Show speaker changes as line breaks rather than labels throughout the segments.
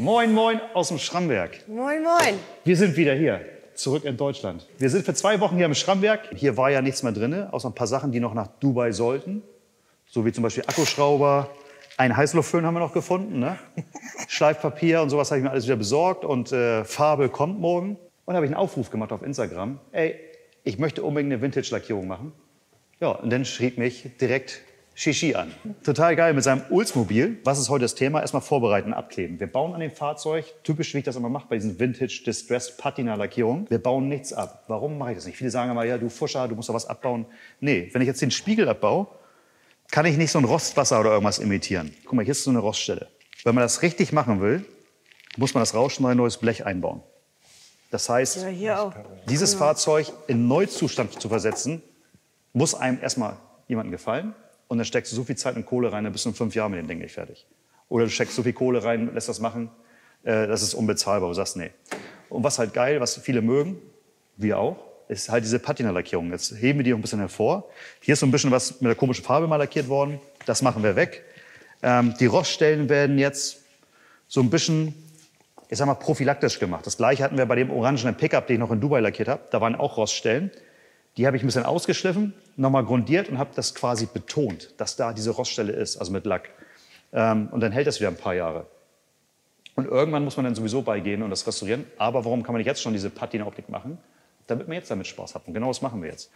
Moin, moin aus dem Schrammwerk.
Moin, moin.
Wir sind wieder hier, zurück in Deutschland. Wir sind für zwei Wochen hier im Schrammwerk. Hier war ja nichts mehr drin, außer ein paar Sachen, die noch nach Dubai sollten. So wie zum Beispiel Akkuschrauber, ein Heißluftföhn haben wir noch gefunden, ne? Schleifpapier und sowas habe ich mir alles wieder besorgt und äh, Farbe kommt morgen. Und da habe ich einen Aufruf gemacht auf Instagram. Ey, ich möchte unbedingt eine Vintage-Lackierung machen. Ja, und dann schrieb mich direkt Shishi an. Total geil mit seinem Oldsmobil. Was ist heute das Thema? Erstmal vorbereiten, abkleben. Wir bauen an dem Fahrzeug, typisch wie ich das immer mache bei diesen Vintage Distressed Patina Lackierungen. Wir bauen nichts ab. Warum mache ich das nicht? Viele sagen immer, ja, du Fuscher, du musst doch was abbauen. Nee, wenn ich jetzt den Spiegel abbaue, kann ich nicht so ein Rostwasser oder irgendwas imitieren. Guck mal, hier ist so eine Roststelle. Wenn man das richtig machen will, muss man das Rauschen ein neues Blech einbauen. Das heißt,
Ja,
dieses Fahrzeug in Neuzustand zu versetzen, muss einem erstmal jemandem gefallen. Und dann steckst du so viel Zeit und Kohle rein, dann bist du in fünf Jahren mit dem Ding nicht fertig. Oder du steckst so viel Kohle rein, lässt das machen, äh, das ist unbezahlbar. Du sagst, nee. Und was halt geil, was viele mögen, wir auch, ist halt diese Patina-Lackierung. Jetzt heben wir die ein bisschen hervor. Hier ist so ein bisschen was mit der komischen Farbe mal lackiert worden. Das machen wir weg. Ähm, die Roststellen werden jetzt so ein bisschen, ich sag mal, prophylaktisch gemacht. Das gleiche hatten wir bei dem orangenen Pickup, den ich noch in Dubai lackiert habe. Da waren auch Roststellen. Die habe ich ein bisschen ausgeschliffen, nochmal grundiert und habe das quasi betont, dass da diese Roststelle ist, also mit Lack. Ähm, und dann hält das wieder ein paar Jahre. Und irgendwann muss man dann sowieso beigehen und das restaurieren. Aber warum kann man nicht jetzt schon diese Patina-Optik machen? Damit man jetzt damit Spaß hat. Und genau das machen wir jetzt.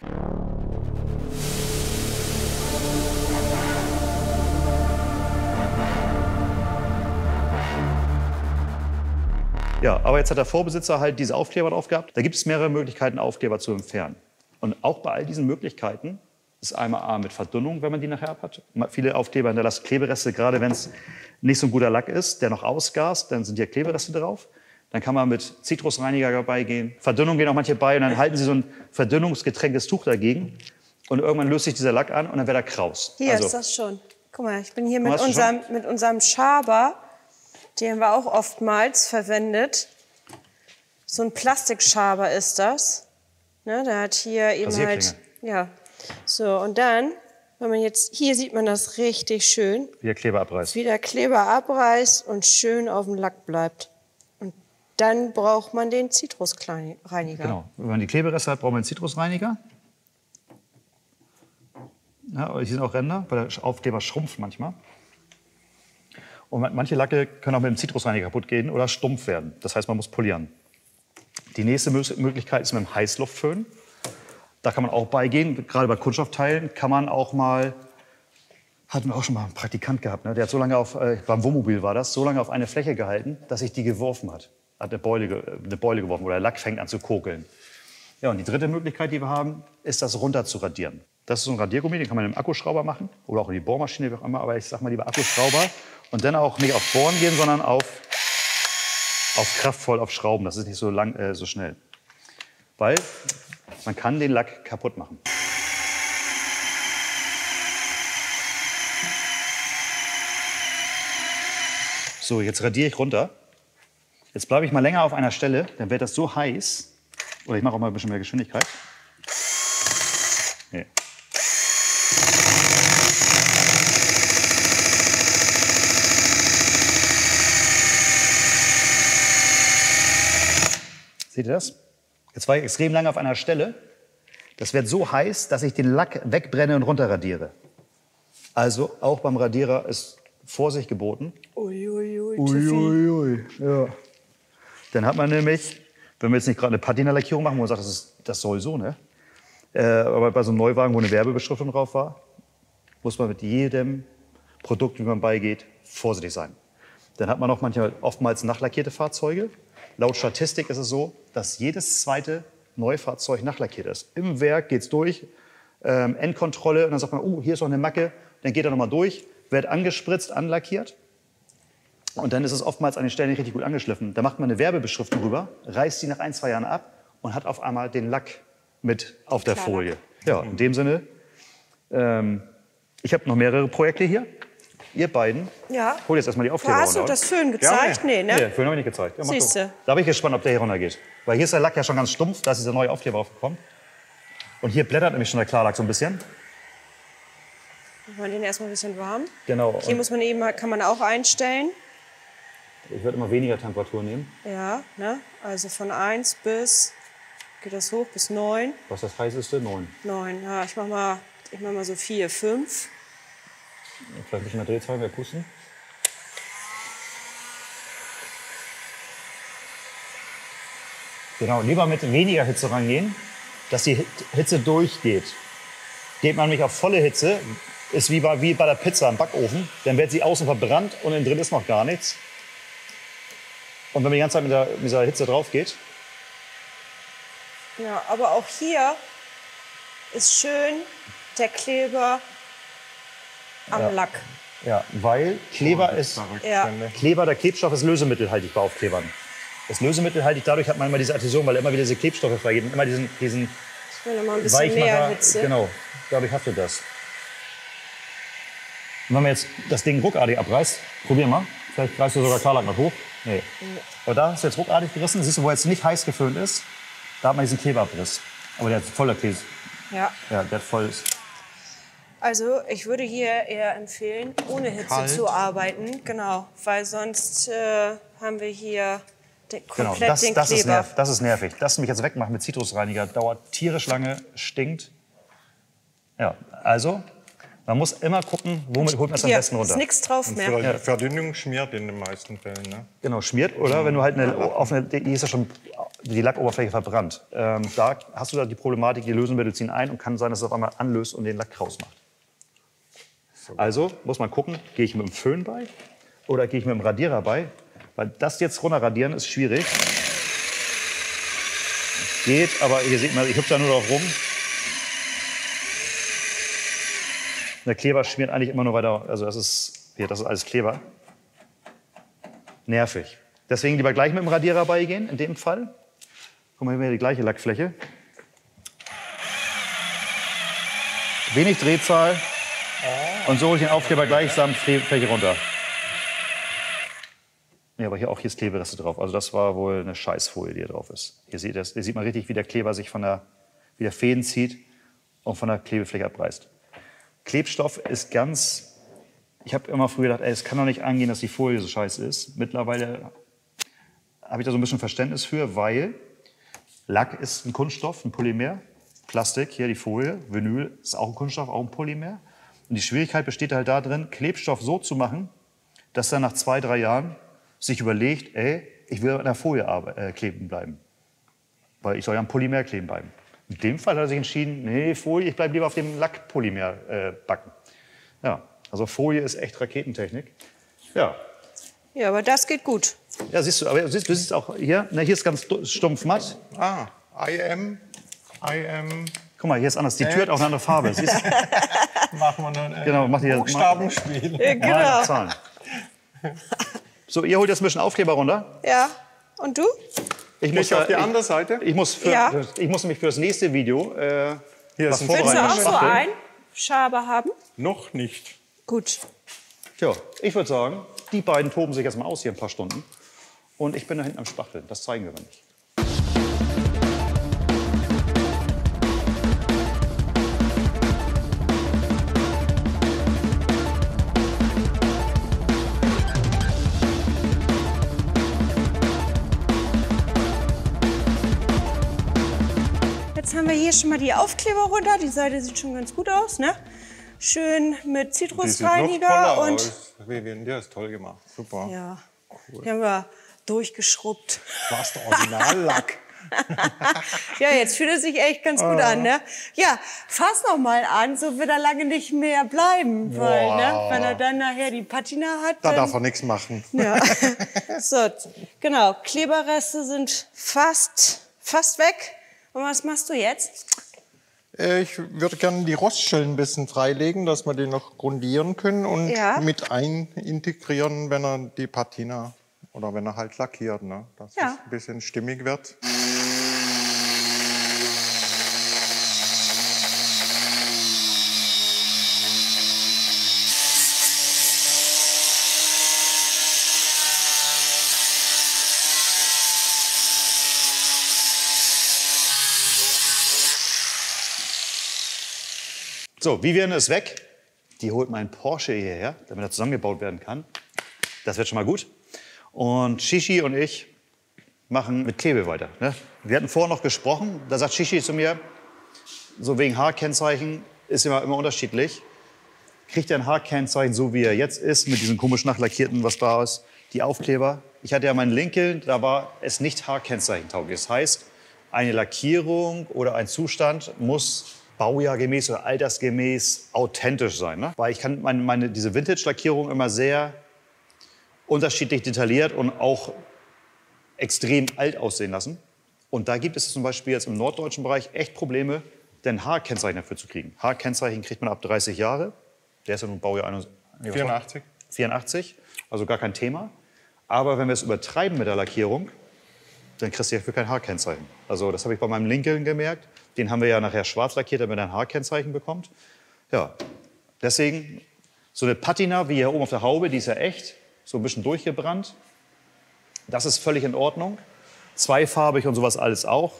Ja, aber jetzt hat der Vorbesitzer halt diese Aufkleber drauf gehabt. Da gibt es mehrere Möglichkeiten, Aufkleber zu entfernen. Und auch bei all diesen Möglichkeiten ist einmal A mit Verdünnung, wenn man die nachher abhat. Viele Aufkleber hinterlassen Klebereste, gerade wenn es nicht so ein guter Lack ist, der noch ausgast, dann sind hier Klebereste drauf. Dann kann man mit Zitrusreiniger dabei gehen. Verdünnung gehen auch manche bei und dann halten sie so ein verdünnungsgetränktes Tuch dagegen. Und irgendwann löst sich dieser Lack an und dann wird er kraus.
Hier
also,
ist das schon. Guck mal, ich bin hier mit unserem, mit unserem Schaber, den haben wir auch oftmals verwendet. So ein Plastikschaber ist das. Ne, der hat hier eben halt. Ja. So, und dann, wenn man jetzt, hier sieht man das richtig schön,
wie der Kleber abreißt.
wie der Kleber abreißt und schön auf dem Lack bleibt. Und dann braucht man den Zitrusreiniger.
Genau. Wenn man die Klebereste hat, braucht man einen Zitrusreiniger. Ja, hier sind auch Ränder, weil der Aufkleber schrumpft manchmal. Und man- manche Lacke können auch mit dem Zitrusreiniger kaputt gehen oder stumpf werden. Das heißt, man muss polieren. Die nächste Mö- Möglichkeit ist mit dem Heißluftföhn. Da kann man auch beigehen. Gerade bei Kunststoffteilen kann man auch mal, hatten wir auch schon mal einen Praktikant gehabt, ne? der hat so lange auf, äh, beim Wohnmobil war das, so lange auf eine Fläche gehalten, dass sich die geworfen hat. Hat eine Beule, eine Beule geworfen, wo der Lack fängt an zu kokeln. Ja, und die dritte Möglichkeit, die wir haben, ist das runter zu radieren. Das ist so ein Radiergummi, den kann man im Akkuschrauber machen oder auch in die Bohrmaschine, wie auch immer. Aber ich sag mal lieber Akkuschrauber und dann auch nicht auf Bohren gehen, sondern auf, auf kraftvoll auf Schrauben. Das ist nicht so lang, äh, so schnell, weil man kann den Lack kaputt machen. So, jetzt radiere ich runter. Jetzt bleibe ich mal länger auf einer Stelle, dann wird das so heiß. Oder ich mache auch mal ein bisschen mehr Geschwindigkeit. Nee. Seht ihr das? Jetzt war ich extrem lange auf einer Stelle. Das wird so heiß, dass ich den Lack wegbrenne und runterradiere. Also auch beim Radierer ist Vorsicht geboten.
Uiuiui,
Uiuiui, ja. Dann hat man nämlich, wenn wir jetzt nicht gerade eine Patina-Lackierung machen, wo man sagt, das, ist, das soll so, ne? Äh, aber bei so einem Neuwagen, wo eine Werbebeschriftung drauf war, muss man mit jedem Produkt, wie man beigeht, vorsichtig sein. Dann hat man auch manchmal oftmals nachlackierte Fahrzeuge. Laut Statistik ist es so, dass jedes zweite Neufahrzeug nachlackiert ist. Im Werk geht's durch, ähm, Endkontrolle und dann sagt man, oh, hier ist noch eine Macke. Dann geht er nochmal durch, wird angespritzt, anlackiert. Und dann ist es oftmals an den Stellen nicht richtig gut angeschliffen. Da macht man eine Werbebeschriftung rüber, reißt die nach ein, zwei Jahren ab und hat auf einmal den Lack mit auf der. Folie. Ja, in dem Sinne, ähm, ich habe noch mehrere Projekte hier. Ihr beiden,
Ja.
hol jetzt erstmal die Aufkleber
Hast du das Föhn gezeigt?
Ja,
Nee, ne?
Nee, Föhn habe ich nicht gezeigt. Ja,
Siehste.
doch. Da bin ich gespannt, ob der hier runtergeht. Weil hier ist der Lack ja schon ganz stumpf, da ist dieser neue Aufkleber aufgekommen. Und hier blättert nämlich schon der Klarlack so ein bisschen.
Machen wir den erstmal ein bisschen warm.
Genau.
Hier muss man eben, kann man auch einstellen.
Ich würde immer weniger Temperatur nehmen.
Ja, ne? Also von 1 bis, geht das hoch bis 9?
Was ist das heißeste? 9.
9, ja, ich mach mal, ich mach mal so 4, 5.
Vielleicht ein bisschen mehr Drehzahl, mehr pusten. Genau, lieber mit weniger Hitze rangehen, dass die Hit- Hitze durchgeht. Geht man nämlich auf volle Hitze, ist wie bei, wie bei der Pizza im Backofen, dann wird sie außen verbrannt und innen drin ist noch gar nichts. Und wenn man die ganze Zeit mit, der, mit dieser Hitze drauf geht,
Ja, aber auch hier ist schön der Kleber am
Ja.
Lack.
ja, weil Kleber ist,
Ja.
Kleber, der Klebstoff ist lösemittelhaltig bei Aufklebern. Ist lösemittelhaltig, dadurch hat man immer diese Adhäsion, weil immer wieder diese Klebstoffe freigeben, immer diesen, diesen
Ich will noch mal ein bisschen mehr
Weichmacher.
Hitze.
Genau, dadurch hast du das. Und wenn man jetzt das Ding ruckartig abreißt, probier mal. Vielleicht reißt du sogar Klarlack noch hoch. Nee. Aber da ist jetzt ruckartig gerissen. Siehst du, wo jetzt nicht heiß geföhnt ist, da hat man diesen Kleberabriss. Aber der hat voller Käse.
Ja.
Ja, der hat voll.
Also ich würde hier eher empfehlen, ohne Hitze
Kalt.
zu arbeiten. Genau, weil sonst äh, haben wir hier den,
Genau,
komplett
das,
den
das, ist
Kleber.
nerv, das ist nervig. Das nämlich jetzt wegmachen mit Zitrusreiniger dauert tierisch lange, stinkt. Ja, also man muss immer gucken, womit holt man es am besten runter.
ist nichts drauf
Und
mehr.
für die Verdünnung schmiert in den meisten Fällen. Ne?
Genau, schmiert. Oder wenn du halt eine, auf eine, die ist ja schon die Lackoberfläche verbrannt. Ähm, da hast du da die Problematik, die Lösemittel ziehen ein und kann sein, dass es auf einmal anlöst und den Lack rausmacht. Also muss man gucken, gehe ich mit dem Föhn bei oder gehe ich mit dem Radierer bei? Weil das jetzt runterradieren ist schwierig. Geht, aber hier sieht man, ich hüpfe da nur drauf rum. Der Kleber schmiert eigentlich immer nur weiter. Also das ist, hier, das ist alles Kleber. Nervig. Deswegen lieber gleich mit dem Radierer beigehen, in dem Fall. Guck mal, hier haben wir die gleiche Lackfläche. Wenig Drehzahl. Und so hole ich den Aufkleber gleich samt Fläche runter. Ja, aber hier auch hier ist Klebereste drauf. Also das war wohl eine Scheißfolie, die hier drauf ist. Hier sieht, das, hier sieht man richtig, wie der Kleber sich von der, wie der Fäden zieht und von der Klebefläche abreißt. Klebstoff ist ganz ich habe immer früher gedacht, ey, es kann doch nicht angehen, dass die Folie so scheiße ist. Mittlerweile habe ich da so ein bisschen Verständnis für, weil Lack ist ein Kunststoff, ein Polymer. Plastik, hier die Folie, Vinyl ist auch ein Kunststoff, auch ein Polymer. Und die Schwierigkeit besteht halt darin, Klebstoff so zu machen, dass er nach zwei, drei Jahren sich überlegt, ey, ich will an der Folie äh, kleben bleiben. Weil ich soll ja am Polymer kleben bleiben. In dem Fall hat er sich entschieden, nee, Folie, ich bleibe lieber auf dem Lackpolymer äh, backen. Ja, also Folie ist echt Raketentechnik. Ja,
Ja, aber das geht gut.
ja siehst du, aber du siehst, du siehst auch hier, na, hier ist ganz stumpf matt.
Ah, I am, I am,
Guck mal, hier ist anders. Die Tür hat auch eine andere Farbe. Siehst du?
machen wir dann ein
Genau, mach die
Buchstabenspiel.
Äh,
Mal
genau.
Zahlen. So, ihr holt jetzt ein bisschen Aufkleber runter.
Ja. Und du?
Ich
Nicht auf die
ich,
andere Seite?
Ich muss, für,
Ja.
ich muss nämlich für das nächste Video äh,
Hier
was
ist ein
Willst du
vorbereiten.
auch so ein Schaber haben?
Noch nicht.
Gut.
Tja, ich würde sagen, die beiden toben sich erstmal aus hier ein paar Stunden. Und ich bin da hinten am Spachteln. Das zeigen wir aber nicht.
Jetzt haben wir hier schon mal die Aufkleber runter. Die Seite sieht schon ganz gut aus, ne? Schön mit Zitrusreiniger und
aus. Vivian, die ist toll gemacht. Super.
ja, die haben wir durchgeschrubbt.
Fast Originallack.
Ja, jetzt fühlt es sich echt ganz gut an, ne? Ja, fass noch mal an, so wird er lange nicht mehr bleiben, weil, ne, wenn er dann nachher die Patina hat,
Da
dann,
darf er nichts machen.
ja. so, genau, Kleberreste sind fast, fast weg. Und was machst du jetzt?
Äh, Ich würde gerne die Rostschellen ein bisschen freilegen, dass wir den noch grundieren können und
Ja.
mit ein integrieren, wenn er die Patina oder wenn er halt lackiert, ne? dass
Ja.
es ein bisschen stimmig wird.
So, Vivian ist weg. Die holt meinen Porsche hierher, damit er zusammengebaut werden kann. Das wird schon mal gut. Und Shishi und ich machen mit Klebe weiter. Ne? Wir hatten vorher noch gesprochen, da sagt Shishi zu mir, so wegen Haarkennzeichen ist immer, immer unterschiedlich. Kriegt er ein Haarkennzeichen, so wie er jetzt ist, mit diesem komisch nachlackierten, was da ist, die Aufkleber. Ich hatte ja meinen Lincoln, da war es nicht Haarkennzeichentauglich. Das heißt, eine Lackierung oder ein Zustand muss baujahrgemäß oder altersgemäß authentisch sein. Ne? Weil ich kann meine, meine, diese Vintage-Lackierung immer sehr unterschiedlich detailliert und auch extrem alt aussehen lassen. Und da gibt es zum Beispiel jetzt im norddeutschen Bereich echt Probleme, denn Haarkennzeichen dafür zu kriegen. Haarkennzeichen kriegt man ab 30 Jahre. Der ist ja nun Baujahr
84.
84, also gar kein Thema. Aber wenn wir es übertreiben mit der Lackierung, dann kriegst du ja für kein Haarkennzeichen. Also das habe ich bei meinem Lincoln gemerkt. Den haben wir ja nachher schwarz lackiert, damit er ein Haarkennzeichen bekommt. Ja, deswegen so eine Patina wie hier oben auf der Haube, die ist ja echt, so ein bisschen durchgebrannt. Das ist völlig in Ordnung. Zweifarbig und sowas alles auch.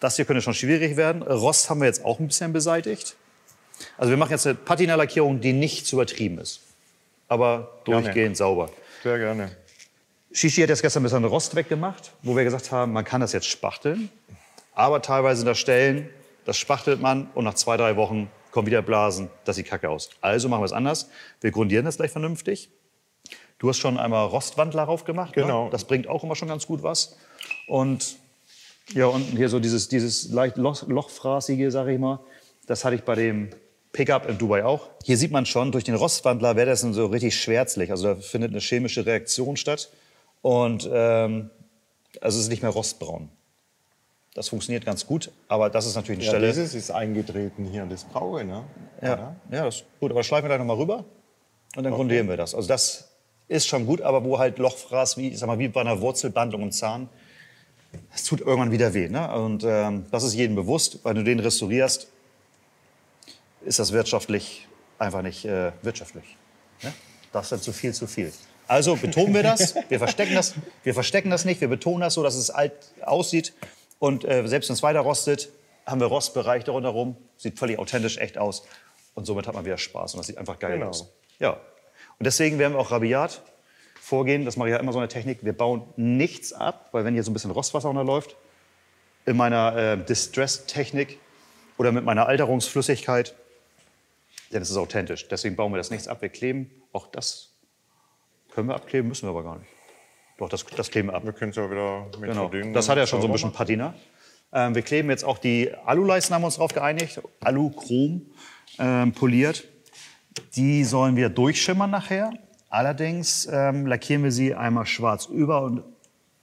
Das hier könnte schon schwierig werden. Rost haben wir jetzt auch ein bisschen beseitigt. Also wir machen jetzt eine Patina-Lackierung, die nicht zu übertrieben ist. Aber durchgehend
Gerne.
sauber.
Sehr gerne.
Shishi hat jetzt gestern ein bisschen Rost weggemacht, wo wir gesagt haben, man kann das jetzt spachteln. Aber teilweise sind da Stellen, das spachtelt man und nach zwei, drei Wochen kommen wieder Blasen, das sieht kacke aus. Also machen wir es anders. Wir grundieren das gleich vernünftig. Du hast schon einmal Rostwandler drauf gemacht.
Genau.
Ne? Das bringt auch immer schon ganz gut was. Und ja, unten hier so dieses, dieses leicht Loch, Lochfraßige, sag ich mal, das hatte ich bei dem Pickup in Dubai auch. Hier sieht man schon, durch den Rostwandler wäre das dann so richtig schwärzlich. Also da findet eine chemische Reaktion statt. Und ähm, also es ist nicht mehr rostbraun. Das funktioniert ganz gut, aber das ist natürlich eine
Ja,
Stelle.
dieses ist eingetreten hier, das Braue, ne?
Ja, ja, das ist gut. Aber schleifen wir gleich nochmal rüber und dann grundieren wir das. Also das ist schon gut, aber wo halt Lochfraß, wie, ich sag mal, wie bei einer Wurzelbandung und Zahn, das tut irgendwann wieder weh. Ne? Und ähm, das ist jedem bewusst. Wenn du den restaurierst, ist das wirtschaftlich einfach nicht äh, wirtschaftlich. Ne? Das ist dann zu viel, zu viel. Also betonen wir das. Wir verstecken das, wir verstecken das nicht. Wir betonen das so, dass es alt aussieht. Und äh, selbst wenn es weiter rostet, haben wir Rostbereich darunter rum. Sieht völlig authentisch, echt aus. Und somit hat man wieder Spaß. Und das sieht einfach geil
Genau.
aus. Ja. Und deswegen werden wir auch rabiat vorgehen. Das mache ich ja immer so eine Technik. Wir bauen nichts ab, weil wenn hier so ein bisschen Rostwasser unterläuft, in meiner äh, Distress-Technik oder mit meiner Alterungsflüssigkeit, dann ist es authentisch. Deswegen bauen wir das nichts ab. Wir kleben auch das. Können wir abkleben, müssen wir aber gar nicht. Doch, das, das kleben wir ab.
Wir können es ja wieder mit
Genau. Das hat ja schon so ein bisschen. Patina. Ähm, wir kleben jetzt auch die Aluleisten, haben wir uns darauf geeinigt. Aluchrom ähm, poliert. Die sollen wir durchschimmern nachher. Allerdings ähm, lackieren wir sie einmal schwarz über und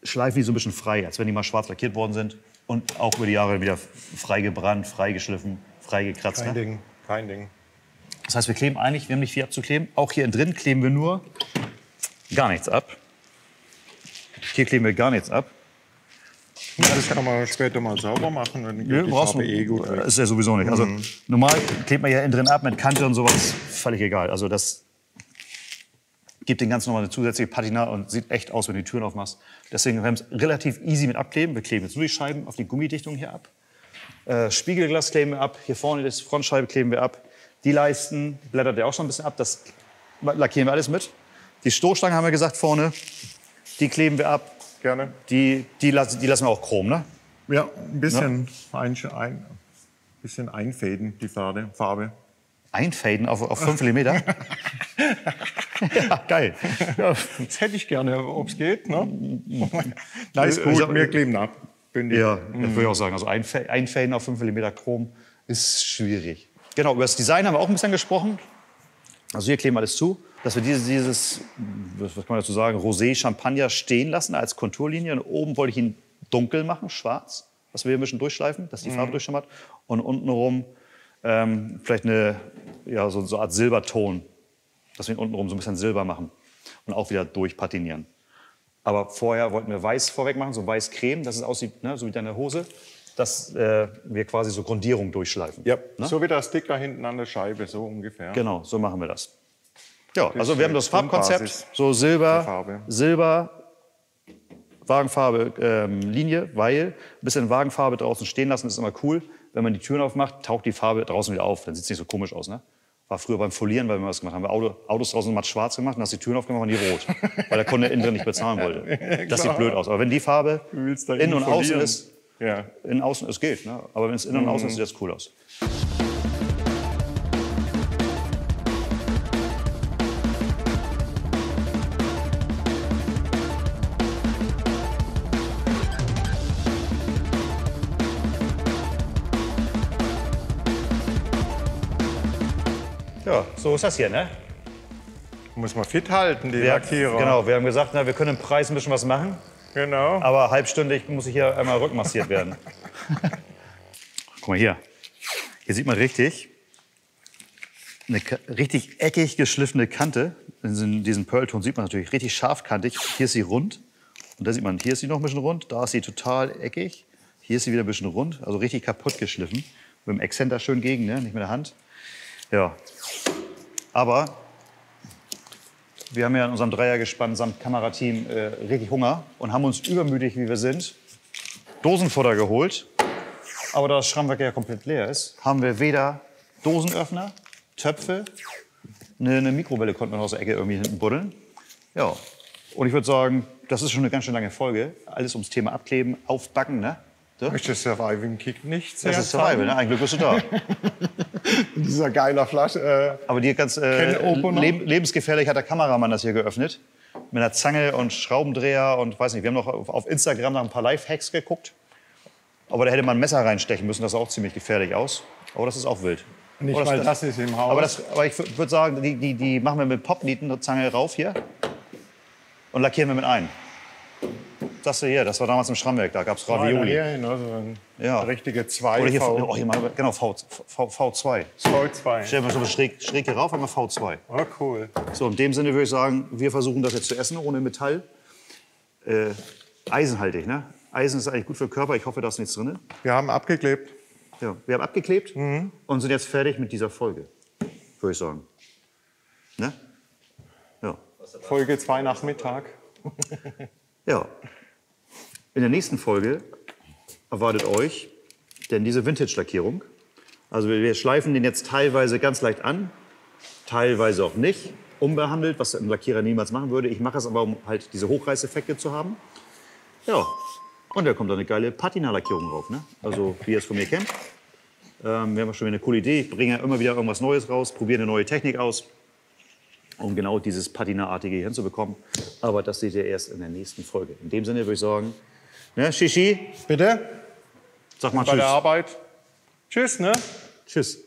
schleifen die so ein bisschen frei, als wenn die mal schwarz lackiert worden sind. Und auch über die Jahre wieder frei gebrannt, frei geschliffen, frei gekratzt.
Kein
Ne?
Ding, kein Ding.
Das heißt, wir kleben eigentlich, wir haben nicht viel abzukleben. Auch hier drin kleben wir nur gar nichts ab. Hier kleben wir gar nichts ab.
Das kann man später mal sauber machen. Dann geht
Nö,
die
brauchst
Farbe
du,
eh gut weg.
ist ja sowieso nicht. Also normal klebt man ja innen drin ab mit Kante und sowas, völlig egal. Also das gibt den ganz nochmal eine zusätzliche Patina und sieht echt aus, wenn du die Türen aufmachst. Deswegen wir haben es relativ easy mit abkleben. Wir kleben jetzt nur die Scheiben auf die Gummidichtung hier ab. Äh, Spiegelglas kleben wir ab. Hier vorne die Frontscheibe kleben wir ab. Die Leisten blättert ja auch schon ein bisschen ab. Das lackieren wir alles mit. Die Stoßstangen haben wir gesagt vorne. Die kleben wir ab.
Gerne.
Die, die, lassen, die lassen wir auch chrom, ne?
Ja, ein bisschen, ein, ein, bisschen einfäden, die Farbe.
Einfaden auf, auf 5 mm? ja, geil. Ja,
Das hätte ich gerne, ob es geht. Ne? Na, ist gut, wir kleben ab. Bündig.
ja das würde ich auch sagen. Also einfaden auf 5 mm Chrom ist schwierig. Genau, über das Design haben wir auch ein bisschen gesprochen. Also hier kleben wir alles zu, dass wir dieses, dieses was kann man dazu sagen, Rosé Champagner stehen lassen als Konturlinie. Und oben wollte ich ihn dunkel machen, schwarz, dass wir hier ein bisschen durchschleifen, dass die Farbe durchschimmert. Und untenrum ähm, vielleicht eine, ja, so, so eine Art Silberton, dass wir ihn untenrum so ein bisschen silber machen und auch wieder durchpatinieren. Aber vorher wollten wir weiß vorweg machen, so weiß-creme, dass es aussieht, ne, so wie deine Hose, dass äh, wir quasi so Grundierung durchschleifen.
Ja,
Ne?
so wie der Sticker hinten an der Scheibe, so ungefähr.
Genau, so machen wir das. Ja, also wir haben das Farbkonzept, so Silber. Silber, Wagenfarbe, ähm, Linie, weil ein bisschen Wagenfarbe draußen stehen lassen ist immer cool. Wenn man die Türen aufmacht, taucht die Farbe draußen wieder auf, dann sieht es nicht so komisch aus. Ne? War früher beim Folieren, weil wir das gemacht haben. Wir Auto, Autos draußen matt schwarz gemacht und hast die Türen aufgemacht und die rot. weil der Kunde innen drin nicht bezahlen wollte. Das sieht blöd aus. Aber wenn die Farbe innen und außen ist,
Ja.
innen außen, es geht. Ne? Aber wenn es innen und außen ist, sieht das cool aus. Ja, so ist das hier, ne?
Muss man fit halten, die
Wir,
Lackierer.
genau, wir haben gesagt, na, wir können im Preis ein bisschen was machen.
genau.
Aber halbstündig muss ich hier einmal rückmassiert werden. Guck mal hier. Hier sieht man richtig eine richtig eckig geschliffene Kante. In diesem- diesen Pearlton sieht man natürlich richtig scharfkantig. Hier ist sie rund. Und da sieht man, hier ist sie noch ein bisschen rund. Da ist sie total eckig. Hier ist sie wieder ein bisschen rund. Also richtig kaputt geschliffen. Mit dem Exzenter schön gegen, ne? nicht mit der Hand. Ja. Aber wir haben ja in unserem Dreiergespann samt Kamerateam äh, richtig Hunger und haben uns übermütig, wie wir sind, Dosenfutter geholt. Aber da das Schrammwerk ja komplett leer ist, haben wir weder Dosenöffner, Töpfe, eine, eine Mikrowelle konnten wir aus der Ecke irgendwie hinten buddeln. Ja, und ich würde sagen, das ist schon eine ganz schön lange Folge. Alles ums Thema Abkleben, Aufbacken, ne?
Ist das Surviving Kick nicht sehr
Das ist Survival, ne? Ein Glück bist du da.
Dieser geiler Flasche. Äh,
Aber die ganz äh, leb lebensgefährlich hat der Kameramann das hier geöffnet. Mit einer Zange und Schraubendreher und weiß nicht. Wir haben noch auf, auf Instagram nach ein paar Live-Hacks geguckt. Aber da hätte man ein Messer reinstechen müssen. Das sah auch ziemlich gefährlich aus. Aber das ist auch wild.
nicht
Aber
mal das ist im Haus.
Aber, das, aber ich würde sagen, die, die, die machen wir mit Popnieten, eine Zange rauf hier. Und lackieren wir mit ein. Das hier, das war damals im Schrammwerk, da gab es Ravioli.
hierhin, also ein
Ja.
richtige 2
Oder hier,
V,
oh, hier mal, genau, v, v, V2.
V2.
Stellen wir so schräg, schräg hier rauf, einmal V2.
Oh, cool.
So, in dem Sinne würde ich sagen, wir versuchen das jetzt zu essen ohne Metall. Äh, eisenhaltig, ne? Eisen ist eigentlich gut für den Körper. Ich hoffe, da ist nichts drin.
Wir haben abgeklebt.
Ja, wir haben abgeklebt und sind jetzt fertig mit dieser Folge, würde ich sagen. Ne? Ja.
Folge 2 Nachmittag.
ja. In der nächsten Folge erwartet euch denn diese Vintage-Lackierung. Also wir schleifen den jetzt teilweise ganz leicht an, teilweise auch nicht, unbehandelt, was ein Lackierer niemals machen würde. Ich mache es aber, um halt diese Hochreißeffekte zu haben. Ja, und da kommt eine geile Patina-Lackierung drauf, ne? Also wie ihr es von mir kennt. Ähm, wir haben schon wieder eine coole Idee. Ich bringe ja immer wieder irgendwas Neues raus, probiere eine neue Technik aus, um genau dieses Patina-artige hinzubekommen. Aber das seht ihr erst in der nächsten Folge. In dem Sinne würde ich sagen, ne, Shishi,
Bitte?
sag mal
Bei der
Tschüss.
Arbeit. Tschüss, ne?
Tschüss.